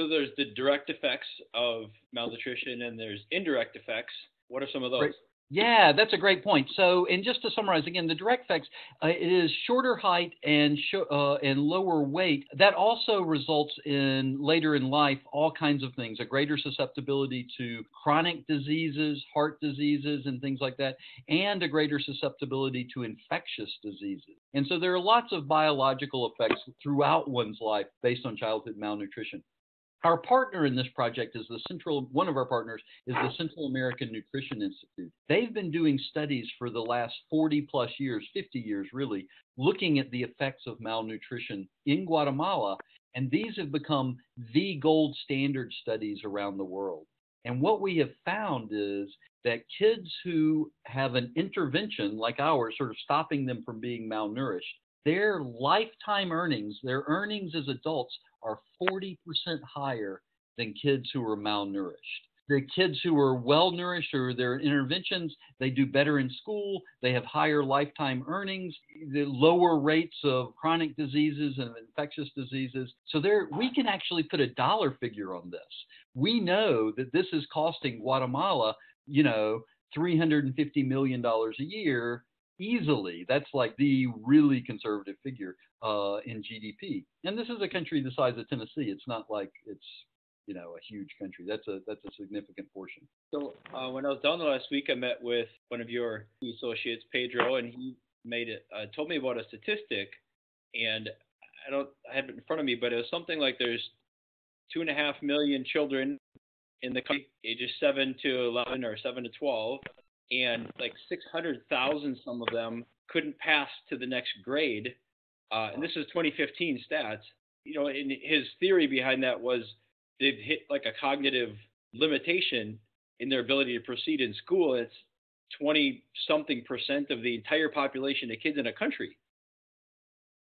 So there's the direct effects of malnutrition and there's indirect effects. What are some of those? Right. Yeah, that's a great point. So, and just to summarize again, the direct effects uh, is shorter height and sh- uh, and lower weight. That also results in later in life all kinds of things: a greater susceptibility to chronic diseases, heart diseases, and things like that, and a greater susceptibility to infectious diseases. And so, there are lots of biological effects throughout one's life based on childhood malnutrition. Our partner in this project is the Central, one of our partners is the Central American Nutrition Institute. They've been doing studies for the last 40 plus years, 50 years really, looking at the effects of malnutrition in Guatemala. And these have become the gold standard studies around the world. And what we have found is that kids who have an intervention like ours, sort of stopping them from being malnourished, their lifetime earnings, their earnings as adults, are 40% higher than kids who are malnourished. The kids who are well nourished or their interventions, they do better in school, they have higher lifetime earnings, the lower rates of chronic diseases and infectious diseases. So there we can actually put a dollar figure on this. We know that this is costing Guatemala, you know, $350 million a year easily. That's like the really conservative figure uh, in GDP. And this is a country the size of Tennessee. It's not like it's you know a huge country. That's a that's a significant portion. So uh, when I was down last week, I met with one of your associates, Pedro, and he made it uh, told me about a statistic, and I don't I have it in front of me, but it was something like there's two and a half million children in the country ages seven to eleven or seven to twelve and like 600,000 some of them couldn't pass to the next grade. Uh, and this is 2015 stats. You know, and his theory behind that was they've hit like a cognitive limitation in their ability to proceed in school. It's 20 something percent of the entire population of kids in a country.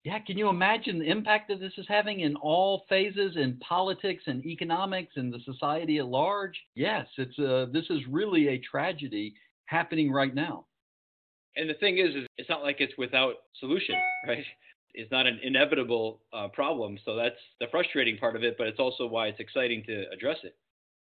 Yeah, can you imagine the impact that this is having in all phases in politics and economics and the society at large? Yes, it's a, uh, this is really a tragedy happening right now. And the thing is, is it's not like it's without solution, right? It's not an inevitable uh, problem. So that's the frustrating part of it, but it's also why it's exciting to address it.